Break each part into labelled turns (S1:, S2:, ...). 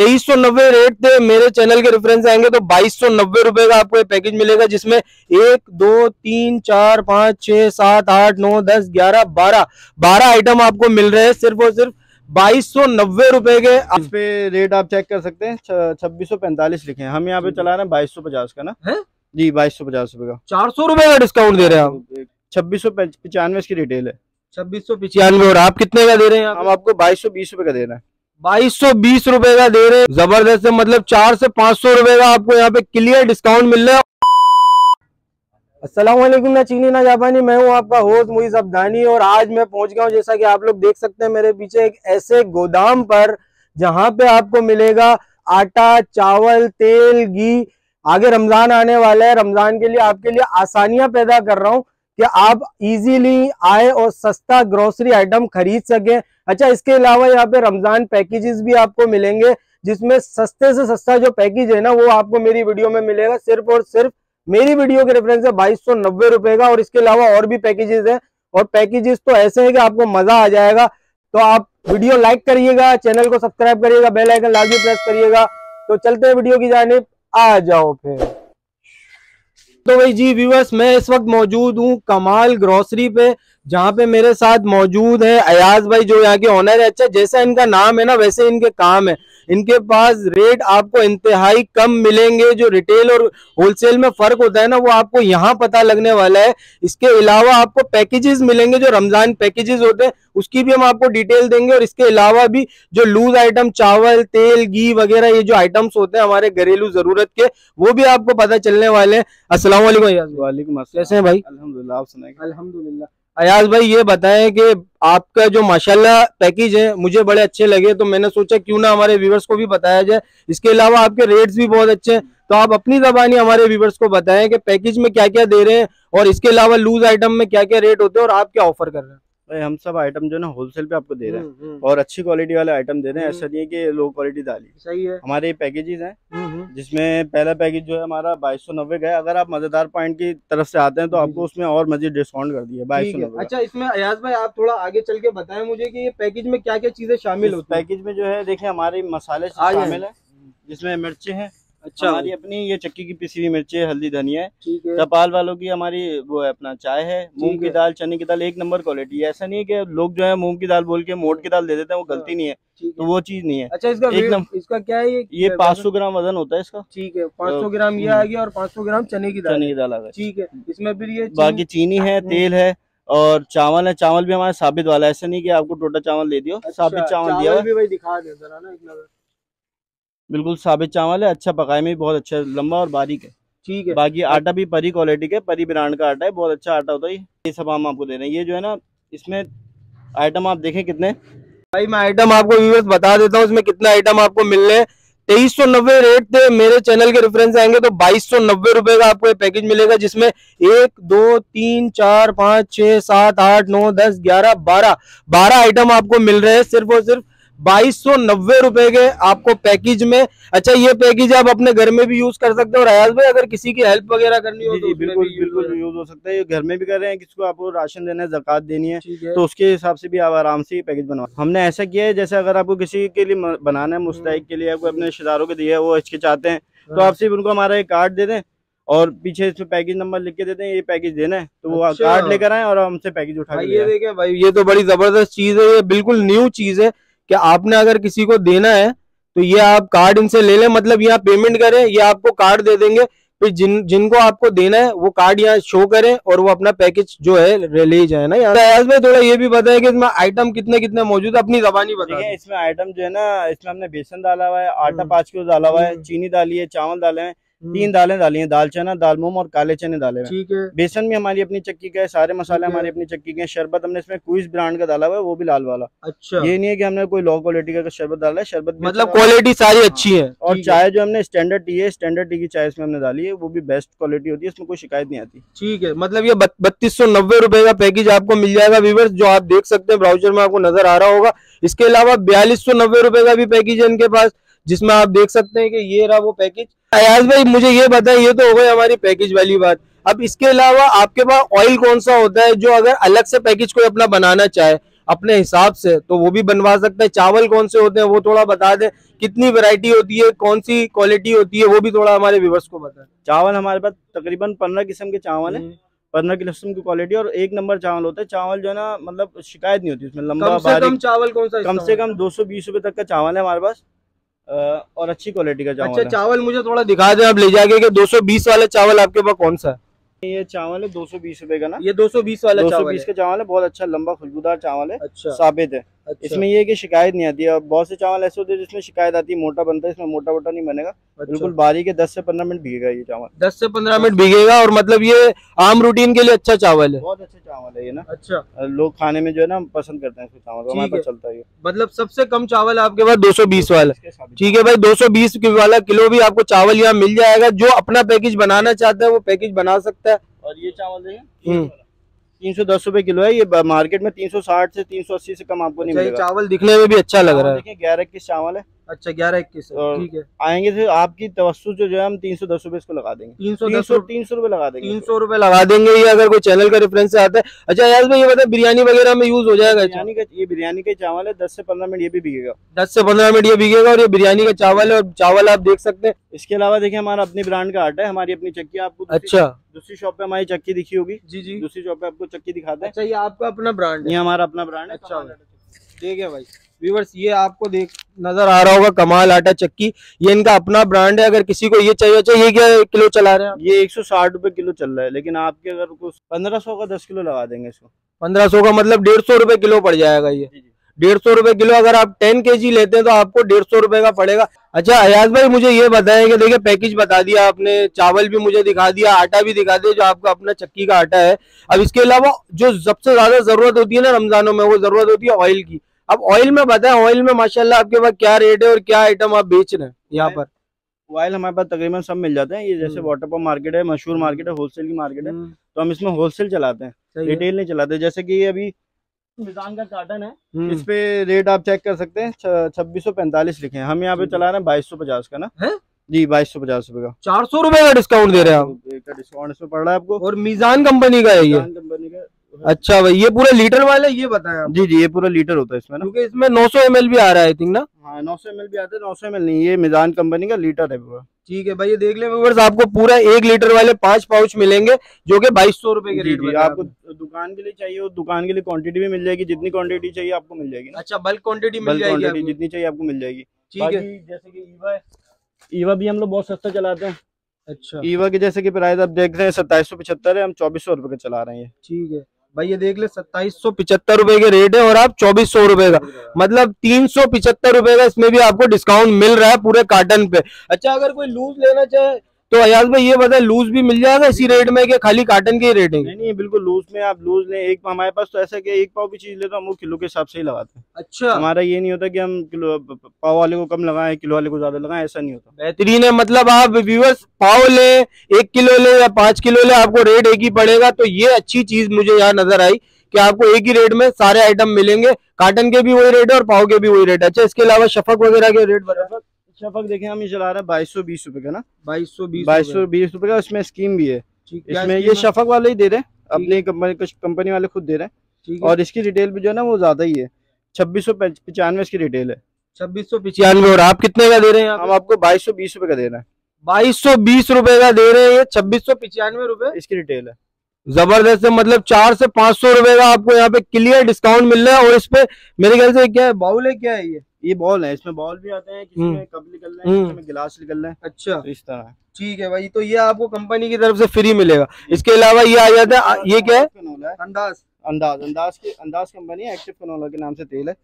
S1: तेईस सौ नब्बे रेट थे मेरे चैनल के रेफरेंस आएँगे तो बाईस सौ नब्बे रुपए का आपको ये पैकेज मिलेगा जिसमें एक दो तीन चार पाँच छह सात आठ नौ दस ग्यारह बारह बारह आइटम आपको मिल रहे हैं सिर्फ़ और सिर्फ़ बाईस सौ नब्बे रुपए के।
S2: इस पे रेट आप चेक कर सकते हैं छब्बीस सौ पैंतालीस लिखे हैं। हम यहाँ पे चला रहे हैं बाईस सौ पचास का ना?
S1: है?
S2: जी बाईस सौ पचास रुपए का।
S1: चार सौ रुपए का डिस्काउंट दे रहे हैं आप।
S2: छब्बीस सौ पचानवे इसकी रिटेल है।
S1: छब्बीस सौ पिचानवे। और आप कितने का दे रहे हैं
S2: हम आपको बाईस सौ बीस रुपए का दे रहे हैं।
S1: बाईस सौ बीस का दे रहे ज़बरदस्त है मतलब चार से पाँच सौ रुपए का आपको यहाँ पे क्लियर डिस्काउंट मिल रहा है। असलम ना चीनी ना जापानी, मैं हूँ आपका होस्ट मुइज अब्दानी और आज मैं पहुँच गया हूँ, जैसा कि आप लोग देख सकते हैं मेरे पीछे एक ऐसे गोदाम पर, जहाँ पे आपको मिलेगा आटा, चावल, तेल, घी। आगे रमज़ान आने वाला है, रमज़ान के लिए आपके लिए आसानियाँ पैदा कर रहा हूँ। कि आप इजीली आए और सस्ता ग्रोसरी आइटम खरीद सके। अच्छा इसके अलावा यहाँ पे रमज़ान पैकेजेस भी आपको मिलेंगे, जिसमें सस्ते से सस्ता जो पैकेज है ना, वो आपको मेरी वीडियो में मिलेगा। सिर्फ़ और सिर्फ़ मेरी वीडियो के रेफरेंस है बाईस सौ नब्बे रुपए का, और इसके अलावा और भी पैकेजेस है। और पैकेजेस तो ऐसे है कि आपको मज़ा आ जाएगा। तो आप वीडियो लाइक करिएगा चैनल को सब्सक्राइब करिएगा बेल आइकन लाजमी प्रेस करिएगा। तो चलते हैं वीडियो की जाने आ जाओ फिर। तो भाई जी व्यूवर्स मैं इस वक्त मौजूद हूँ कमाल ग्रोसरी पे, जहाँ पे मेरे साथ मौजूद है अयाज भाई, जो यहाँ के ऑनर है। अच्छा जैसा इनका नाम है ना, वैसे इनके काम है। इनके पास रेट आपको इंतहाई कम मिलेंगे। जो रिटेल और होलसेल में फ़र्क होता है ना वो आपको यहाँ पता लगने वाला है। इसके अलावा आपको पैकेजेस मिलेंगे जो रमज़ान पैकेजेस होते हैं उसकी भी हम आपको डिटेल देंगे। और इसके अलावा भी जो लूज आइटम चावल तेल घी वगैरह ये जो आइटम्स होते हैं हमारे घरेलू ज़रूरत के वो भी आपको पता चलने वाले हैं। असला कैसे हैं भाई?
S2: अल्हम्दुलिल्लाह आप सुनाए
S1: अल्हम्दुलिल्लाह। अयाज भाई ये बताएँ कि आपका जो माशाल्लाह पैकेज है मुझे बड़े अच्छे लगे तो मैंने सोचा क्यों ना हमारे व्यूवर्स को भी बताया जाए। इसके अलावा आपके रेट्स भी बहुत अच्छे हैं तो आप अपनी जबानी हमारे व्यूवर्स को बताएँ कि पैकेज में क्या क्या दे रहे हैं और इसके अलावा लूज आइटम में क्या क्या रेट होते हैं और आप क्या ऑफ़र कर रहे हैं?
S2: भाई हम सब आइटम जो है ना होलसेल पे आपको दे रहे हैं।
S1: हम्म, हम्म,
S2: और अच्छी क्वालिटी वाले आइटम दे रहे हैं
S1: हम्म।
S2: ऐसा नहीं है कि लो क्वालिटी डाली
S1: सही है।
S2: हमारे पैकेजेस हैं जिसमें पहला पैकेज जो है हमारा बाईस सौ नब्बे का है। अगर आप मज़ेदार पॉइंट की तरफ़ से आते हैं तो आपको उसमें और मजीद डिस्काउंट कर दिया बाईस सौ
S1: अच्छा इसमें अयाज भाई आप थोड़ा आगे चल के बताएँ मुझे कि ये पैकेज में क्या क्या चीज़ें शामिल होती है?
S2: पैकेज में जो है देखिए हमारे मसाले शामिल है जिसमें मिर्ची है
S1: अच्छा।
S2: हमारी अपनी ये चक्की की पिसी हुई मिर्ची है हल्दी धनिया है।
S1: ठीक है।
S2: चपाल वालों की हमारी वो है अपना चाय है मूंग की दाल चने की दाल एक नंबर क्वालिटी है। ऐसा नहीं है कि लोग जो है मूंग की दाल बोल के मोट की दाल दे देते हैं वो गलती नहीं है। तो वो चीज़ नहीं है।
S1: अच्छा इसका
S2: एक
S1: weight-
S2: नंबर-
S1: इसका क्या है? ये
S2: ये 500 ग्राम वज़न होता है इसका।
S1: ठीक है 500 ग्राम ये आ गया और 500 ग्राम चने की दाल
S2: चने की दाल आ गई।
S1: ठीक है इसमें फिर ये
S2: बाकी चीनी है
S1: हम्म।
S2: तेल है और चावल है। चावल भी हमारा साबित वाला है। ऐसा नहीं कि आपको टोटा चावल दे दियो
S1: अच्छा,
S2: साबित चावल दिया
S1: भी भाई दिखा दे जरा ना एक नज़र।
S2: बिल्कुल साबित चावल है अच्छा पकाए में भी बहुत अच्छा लंबा और बारीक है।
S1: ठीक है।
S2: बाकी आटा भी परी क्वालिटी का परी ब्रांड का आटा है बहुत अच्छा आटा होता है। ये। सब हम आपको दे रहे हैं। ये जो है ना इसमें आइटम आप देखें कितने।
S1: भाई मैं आइटम आपको व्यूअर्स बता देता हूँ इसमें कितने आइटम आपको मिल रहे हैं। तेईस सौ नब्बे रेट थे मेरे चैनल के रेफरेंस आएँगे तो बाईस सौ नब्बे रुपए का आपको पैकेज मिलेगा जिसमें एक दो तीन चार पाँच छह सात आठ नौ दस ग्यारह बारह बारह आइटम आपको मिल रहे हैं सिर्फ़ और सिर्फ़ बाईस सौ नब्बे रुपए के आपको पैकेज में। अच्छा ये पैकेज आप अपने घर में भी यूज़ कर सकते हो और अयाज भाई अगर किसी की हेल्प वगैरह करनी हो तो
S2: बिल्कुल
S1: हो
S2: बिल्कुल यूज़ हो सकता है। ये घर में भी कर रहे हैं किसी को आपको राशन देना है जक़ात देनी है तो उसके हिसाब से भी आप आराम से पैकेज बनवा हमने ऐसा किया है जैसे अगर आपको किसी के लिए बनाना है मुस्तैक के लिए कोई अपने रिश्तेदारों के दिया है वो हिचकिचाते हैं तो आप सिर्फ़ उनको हमारा एक कार्ड दे दें और पीछे इसमें पैकेज नंबर लिख के देते दें ये पैकेज देना है तो वो
S1: अच्छा।
S2: कार्ड लेकर आए और हमसे पैकेज उठा
S1: ये। देखें भाई ये तो बड़ी ज़बरदस्त चीज़ है ये बिल्कुल न्यू चीज़ है। कि आपने अगर किसी को देना है तो ये आप कार्ड इनसे ले लें मतलब यहाँ पेमेंट करें ये आपको कार्ड दे देंगे फिर जिन जिनको आपको देना है वो कार्ड यहाँ शो करें और वो अपना पैकेज जो है ले जाए ना यहाँ भाई थोड़ा ये भी बताएँ कि इसमें आइटम कितने कितने मौजूद है अपनी जबानी बता
S2: देखिए इसमें आइटम जो है ना इसमें हमने बेसन डाला हुआ है आटा
S1: हम्म।
S2: पाँच किलो डाला हुआ है
S1: हम्म।
S2: चीनी डाली है चावल डाले हैं तीन दालें डाली हैं दाल चना दाल मूंग और काले चने डाले हैं।
S1: ठीक है।
S2: बेसन भी हमारी अपनी चक्की का है सारे मसाले
S1: है।
S2: हमारी अपनी चक्की के हैं शरबत हमने इसमें क्विज ब्रांड का डाला हुआ है वो भी लाल वाला।
S1: अच्छा।
S2: ये नहीं है कि हमने कोई लो क्वालिटी का शरबत डाला है शरबत
S1: मतलब
S2: अच्छा
S1: क्वालिटी सारी अच्छी है।
S2: और चाय जो हमने स्टैंडर्ड टी है स्टैंडर्ड टी की चाय इसमें हमने डाली है वो भी बेस्ट क्वालिटी होती है इसमें कोई शिकायत नहीं आती।
S1: ठीक है। मतलब ये बत्तीस सौ नब्बे रुपए का पैकेज आपको मिल जाएगा व्यूवर्स जो आप देख सकते हैं ब्राउज़र में आपको नज़र आ रहा होगा। इसके अलावा बयालीस सौ नब्बे रुपए का भी पैकेज है इनके पास। जिसमें आप देख सकते हैं कि ये रहा वो पैकेज अयाज भाई मुझे ये बताएँ ये तो हो गई हमारी पैकेज वाली बात। अब इसके अलावा आपके पास ऑयल कौन सा होता है जो अगर अलग से पैकेज कोई अपना बनाना चाहे अपने हिसाब से तो वो भी बनवा सकते हैं। चावल कौन से होते हैं वो थोड़ा बता दें। कितनी वैरायटी होती है कौन सी क्वालिटी होती है वो भी थोड़ा हमारे व्यूवर्स को बताएँ।
S2: चावल हमारे पास तकरीबन पंद्रह किस्म के चावल
S1: हम्म।
S2: है पंद्रह किस्म की क्वालिटी और एक नंबर चावल होता है। चावल जो है ना मतलब शिकायत नहीं होती उसमें लंबा
S1: कम से कम चावल कौन सा
S2: कम से कम दो सौ बीस रूपए तक का चावल है हमारे पास। और अच्छी क्वालिटी का चावल
S1: अच्छा चावल मुझे थोड़ा दिखा दे आप ले जाके कि 220 वाला चावल आपके पास कौन सा है?
S2: ये चावल है दो सौ बीस रूपए का ना।
S1: ये 220 वाला
S2: दो सौ
S1: चावल
S2: बीस का चावल है बहुत अच्छा लंबा खुशबूदार चावल है
S1: अच्छा।
S2: साबित है।
S1: अच्छा।
S2: इसमें ये कि शिकायत नहीं आती है। और बहुत से चावल ऐसे होते हैं जिसमें शिकायत आती है मोटा बनता है इसमें मोटा मोटा नहीं बनेगा।
S1: अच्छा।
S2: बिल्कुल बारीक है दस से पंद्रह मिनट भीगेगा ये चावल।
S1: दस से पंद्रह मिनट भीगेगा और मतलब ये आम रूटीन के लिए अच्छा चावल है।
S2: बहुत अच्छा चावल है ये ना।
S1: अच्छा।
S2: लोग खाने में जो है ना पसंद करते हैं इसको चावल। को, हमारे। पास चलता है
S1: मतलब सबसे कम चावल आपके पास दो सौ
S2: बीस वाला।
S1: ठीक है भाई 220 के वाला किलो भी आपको चावल यहाँ मिल जाएगा। जो अपना पैकेज बनाना चाहता है वो पैकेज बना सकता है।
S2: और ये चावल
S1: हम्म।
S2: तीन सौ दस रूपए किलो है ये मार्केट में तीन सौ साठ से तीन सौ अस्सी से कम आपको नहीं
S1: अच्छा,
S2: मिलेगा।
S1: चावल दिखने में भी अच्छा लग रहा है।
S2: देखिए ग्यारह किस चावल है।
S1: अच्छा ग्यारह इक्कीस ठीक है।
S2: आएँगे तो आपकी तवस्सु जो है हम तीन सौ दस रूपए इसको लगा देंगे।
S1: तीन सौ दस
S2: तीन सौ रूपए लगा देंगे
S1: तीन सौ रुपये लगा देंगे ये अगर कोई चैनल का रेफरेंस आता है। अच्छा यार भाई ये बता बिरयानी वगैरह में यूज़ हो जाएगा अच्छा?
S2: बिरयानी का ये बिरयानी का चावल है दस से पंद्रह मिनट ये भी बिकेगा
S1: दस से पंद्रह मिनट ये बिकेगा और ये बिरयानी का चावल है और चावल आप देख सकते हैं।
S2: इसके अलावा देखिए हमारा अपनी ब्रांड का आटा है हमारी अपनी चक्की आपको
S1: अच्छा।
S2: दूसरी शॉप पे हमारी चक्की दिखी होगी।
S1: जी जी।
S2: दूसरी शॉप पे आपको चक्की दिखाते हैं।
S1: अच्छा ये आपका अपना ब्रांड है।
S2: ये हमारा अपना ब्रांड है।
S1: अच्छा। ठीक है भाई। व्यूवर्स ये आपको देख नज़र आ रहा होगा कमाल आटा चक्की। ये इनका अपना ब्रांड है अगर किसी को ये चाहिए अच्छा ये क्या किलो चला रहे हैं
S2: ये एक सौ साठ रूपए किलो चल रहा है लेकिन आपके अगर कुछ पंद्रह सौ का दस किलो लगा देंगे इसको।
S1: पंद्रह सौ का मतलब डेढ़ सौ रुपए किलो पड़ जाएगा ये। डेढ़ सौ रुपए किलो अगर आप टेन के जी लेते हैं तो आपको डेढ़ सौ रुपए का पड़ेगा। अच्छा अयाज भाई मुझे ये बताया कि देखिए पैकेज बता दिया आपने चावल भी मुझे दिखा दिया आटा भी दिखा दिया जो आपका अपना चक्की का आटा है। अब इसके अलावा जो सबसे ज़्यादा ज़रूरत होती है ना रमजानों में वो ज़रूरत होती है ऑयल की। अब ऑयल में बताएँ ऑयल में माशाल्लाह आपके पास क्या रेट है और क्या आइटम आप बेच रहे हैं यहाँ पर?
S2: ऑयल हमारे पास तकरीबन सब मिल जाते हैं। ये जैसे
S1: हम्म।
S2: वाटर पंप मार्केट है मशहूर मार्केट है होलसेल की मार्केट है। तो हम इसमें होलसेल चलाते हैं। रिटेल नहीं चलाते। जैसे कि अभी मिजान का कार्टन है।
S1: हम्म।
S2: इस पे रेट आप चेक कर सकते हैं। छब्बीस सौ पैंतालीस लिखे हैं। हम यहाँ पे चला रहे हैं बाईस सौ पचास का ना?
S1: हैं?
S2: जी बाईस सौ पचास रूपए का।
S1: चार सौ रुपए का डिस्काउंट दे रहे हैं आप।
S2: का डिस्काउंट इसमें पड़ रहा है आपको।
S1: और मीजान कंपनी का है ये।
S2: मिजान कंपनी का
S1: अच्छा भाई ये पूरा लीटर वाला है, ये बताया
S2: जी जी ये पूरा लीटर होता है इसमें ना।
S1: क्योंकि इसमें 900 सौ भी आ रहा है आई थिंक ना।
S2: हाँ नौ सौ एम भी आते हैं नौ सौ एम नहीं ये मिजान कंपनी का लीटर है पूरा।
S1: ठीक है भाई ये देख ले व्यूअर्स आपको पूरा एक लीटर वाले पाँच पाउच मिलेंगे जो कि बाईस सौ रुपए के
S2: जी
S1: रेट
S2: जी आपको दुकान के लिए चाहिए हो दुकान के लिए क्वांटिटी भी मिल जाएगी जितनी क्वांटिटी चाहिए आपको मिल जाएगी
S1: अच्छा बल्क क्वांटिटी मिल जाएगी
S2: जितनी चाहिए आपको मिल जाएगी।
S1: ठीक है।
S2: जैसे कि ईवा ईवा भी हम लोग बहुत सस्ता चलाते हैं।
S1: अच्छा।
S2: ईवा के जैसे कि प्राइस आप देख रहे हैं सत्ताईस सौ पचहत्तर है हम चौबीस सौ रुपए का चला रहे हैं
S1: ठीक है। भाई ये देख ले, सत्ताईस सौ पिछहत्तर रुपए के रेट है और आप चौबीस सौ रुपए का। मतलब तीन सौ पिछहत्तर रुपए का इसमें भी आपको डिस्काउंट मिल रहा है पूरे कार्टन पे। अच्छा अगर कोई लूज लेना चाहे तो अयाज भाई ये बताए लूज भी मिल जाएगा इसी रेट में कि खाली कार्टन के ही रेट है?
S2: नहीं नहीं बिल्कुल लूज में आप लूज लें। एक हमारे पास तो ऐसा कि एक पाव भी चीज़ लेते हैं हम वो किलो के हिसाब से ही लगाते हैं।
S1: अच्छा।
S2: हमारा ये नहीं होता कि हम किलो पाव वाले को कम लगाएँ किलो वाले को ज़्यादा लगाएँ ऐसा नहीं होता।
S1: बेहतरीन है मतलब आप व्यूअर्स पाव ले एक किलो ले या पाँच किलो ले आपको रेट एक ही पड़ेगा। तो ये अच्छी चीज़ मुझे यहाँ नज़र आई कि आपको एक ही रेट में सारे आइटम मिलेंगे। कार्टन के भी वही रेट है और पाव के भी वही रेट है। अच्छा इसके अलावा शफक वगैरह के रेट बता
S2: शफक शफक देखें हम ये चला रहे हैं बाईस सौ बीस रुपए का ना?
S1: बाईस सौ बीस
S2: बाईस सौ बीस रुपए का इसमें स्कीम भी है। इसमें ये शफक वाले ही दे रहे हैं अपनी कंपनी कुछ कंपनी वाले खुद दे रहे हैं। और इसकी रिटेल भी जो है ना वो ज़्यादा ही है। छब्बीस सौ पचानवे इसकी रिटेल है।
S1: छब्बीस सौ पचानवे और आप कितने का दे रहे हैं
S2: हम आपको बाईस सौ बीस रुपए का दे रहे हैं।
S1: बाईस सौ बीस रुपए का दे रहे हैं ये छब्बीस सौ पचानवे रुपए?
S2: इसकी रिटेल है।
S1: ज़बरदस्त है मतलब चार से पाँच सौ रुपए का आपको यहाँ पे क्लियर डिस्काउंट मिल रहा है और इस पे मेरे ख्याल से क्या है बाउल है क्या है ये?
S2: ये बॉल है इसमें बॉल भी आते हैं किसी
S1: हम्म।
S2: में कप निकल रहे हैं। किसी में गिलास निकल रहे हैं।
S1: अच्छा।
S2: तो इस तरह
S1: ठीक है भाई तो ये आपको कंपनी की तरफ़ से फ्री मिलेगा। इसके अलावा ये आ जाता है ये क्या है?
S2: है।
S1: अंदाज।
S2: अंदाज अंदाज की अंदाज कंपनी है एक्टिव कनोला के नाम से तेल है।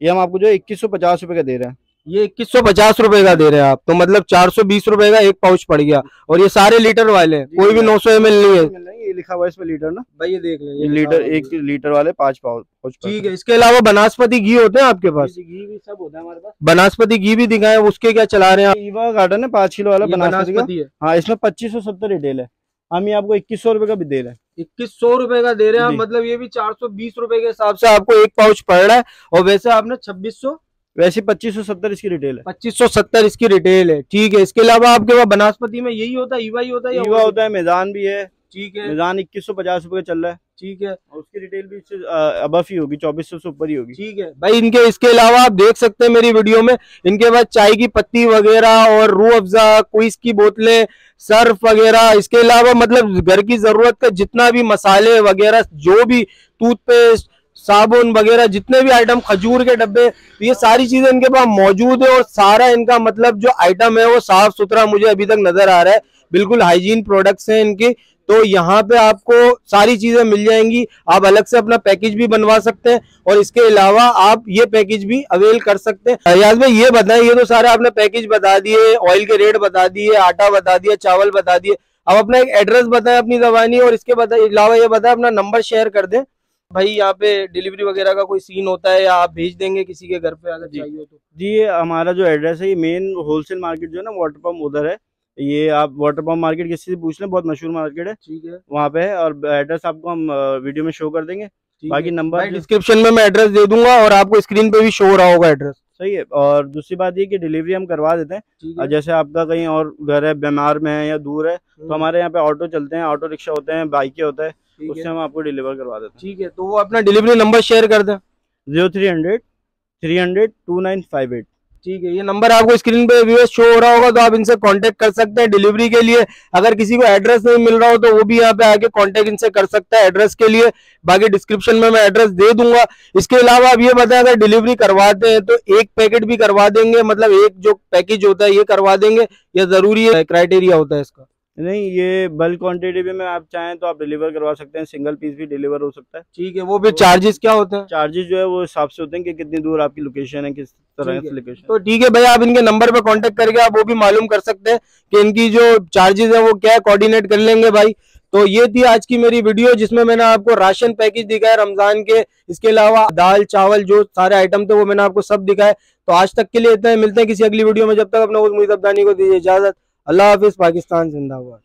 S2: ये हम आपको जो है इक्कीस सौ पचास रुपए का दे रहे हैं।
S1: ये इक्कीस सौ पचास रुपए का दे रहे हैं आप। तो मतलब चार सौ बीस रुपए का एक पाउच पड़ गया। और ये सारे लीटर वाले हैं। कोई भी नौ सौ एम एल नहीं है।
S2: ये लिखा हुआ है इसमें लीटर ना।
S1: भाई ये देख लें
S2: ये लीटर एक लीटर वाले पाँच पाउच
S1: ठीक है। इसके अलावा बनास्पति घी होते हैं आपके पास?
S2: घी भी सब होता है हमारे पास।
S1: बनास्पति घी भी दिखाए उसके क्या चला रहे हैं
S2: ईवा गार्डन है पाँच किलो वाला बनास्पति
S1: है।
S2: हाँ इसमें पच्चीस सौ सत्तर रिटेल है। हम ये आपको इक्कीस सौ रुपए का भी दे रहे हैं।
S1: इक्कीस सौ रुपए का दे रहे हैं मतलब ये भी चार सौ बीस रुपए के हिसाब से आपको एक पाउच पड़ रहा है। और वैसे आपने छब्बीस सौ
S2: वैसे पच्चीस सौ सत्तर इसकी रिटेल है।
S1: पच्चीस सौ सत्तर इसकी रिटेल है। ठीक है इसके अलावा आपके पास बनास्पति में यही होता है ईवा ही होता है या
S2: ईवा होता है मैदान भी है।
S1: ठीक है।
S2: मिजान इक्कीस सौ पचास रूपए का चल रहा है।
S1: ठीक है।
S2: और उसकी रिटेल भी इससे अबफ ही होगी चौबीस सौ से ऊपर ही होगी।
S1: ठीक है। भाई इनके इसके अलावा आप देख सकते हैं मेरी वीडियो में इनके पास चाय की पत्ती वगैरह और रू अफजा क्विज की बोतलें सर्फ वगैरह। इसके अलावा मतलब घर की ज़रूरत का जितना भी मसाले वगैरह जो भी टूथपेस्ट साबुन वगैरह, जितने भी आइटम खजूर के डब्बे तो ये सारी चीज़ें इनके पास मौजूद है और सारा इनका मतलब जो आइटम है वो साफ़ सुथरा मुझे अभी तक नज़र आ रहा है। बिल्कुल हाइजीन प्रोडक्ट्स हैं इनकी। तो यहाँ पे आपको सारी चीज़ें मिल जाएँगी। आप अलग से अपना पैकेज भी बनवा सकते हैं और इसके अलावा आप ये पैकेज भी अवेल कर सकते हैं। रियाज भाई, ये बताएँ ये तो सारे आपने पैकेज बता दिए ऑयल के रेट बता दिए, आटा बता दिया, चावल बता दिए। अब अपना एक एड्रेस बताएँ अपनी जबानी और इसके अलावा ये बताएँ अपना नंबर शेयर कर दें। भाई यहाँ पे डिलीवरी वगैरह का कोई सीन होता है या आप भेज देंगे किसी के घर पे अगर चाहिए हो तो?
S2: जी हमारा जो एड्रेस है ये मेन होलसेल मार्केट जो है ना वाटर पम्प उधर है। ये आप वाटर पम्प मार्केट किसी से पूछ लें बहुत मशहूर मार्केट है।
S1: ठीक है।
S2: वहाँ पे है और एड्रेस आपको हम वीडियो में शो कर देंगे। बाकी नंबर
S1: डिस्क्रिप्शन में मैं एड्रेस दे दूँगा और आपको स्क्रीन पे भी शो हो रहा होगा एड्रेस
S2: सही है और दूसरी बात ये कि डिलीवरी हम करवा देते हैं। और जैसे आपका कहीं और घर है बीमार में है या दूर है तो हम्म। हमारे यहाँ पे ऑटो चलते हैं ऑटो रिक्शा होते हैं बाइकें होते है। उससे हम आपको डिलीवर करवा देते
S1: हैं। ठीक है तो वो अपना डिलीवरी नंबर शेयर कर दें।
S2: Zero three hundred three hundred two nine five eight
S1: ठीक है ये नंबर आपको स्क्रीन पे व्यूअर्स शो हो रहा होगा तो आप इनसे कांटेक्ट कर सकते हैं डिलीवरी के लिए। अगर किसी को एड्रेस नहीं मिल रहा हो तो वो भी यहाँ पे आके कांटेक्ट इनसे कर सकता है एड्रेस के लिए। बाकी डिस्क्रिप्शन में मैं एड्रेस दे दूँगा। इसके अलावा आप ये बताएँ अगर डिलीवरी करवाते हैं तो एक पैकेट भी करवा देंगे। मतलब एक जो पैकेज होता है ये करवा देंगे। यह ज़रूरी है क्राइटेरिया होता है इसका।
S2: नहीं ये बल्क क्वांटिटी भी में आप चाहें तो आप डिलीवर करवा सकते हैं सिंगल पीस भी डिलीवर हो सकता है।
S1: ठीक है वो भी तो, चार्जेस क्या होते हैं?
S2: चार्जेस जो है वो हिसाब से होते हैं कि कितनी दूर आपकी लोकेशन है किस तरह
S1: से लोकेशन तो ठीक है भैया आप इनके नंबर पे कांटेक्ट करके आप वो भी मालूम कर सकते हैं कि इनकी जो चार्जेस है वो क्या है कोऑर्डिनेट कर लेंगे भाई। तो ये थी आज की मेरी वीडियो जिसमें मैंने आपको राशन पैकेज दिखाया रमज़ान के। इसके अलावा दाल चावल जो सारे आइटम थे वो मैंने आपको सब दिखाए। तो आज तक के लिए इतना मिलते हैं किसी अगली वीडियो में जब तक अपना को दीजिए इजाज़त। अल्लाह हाफिज पाकिस्तान जिंदाबाद।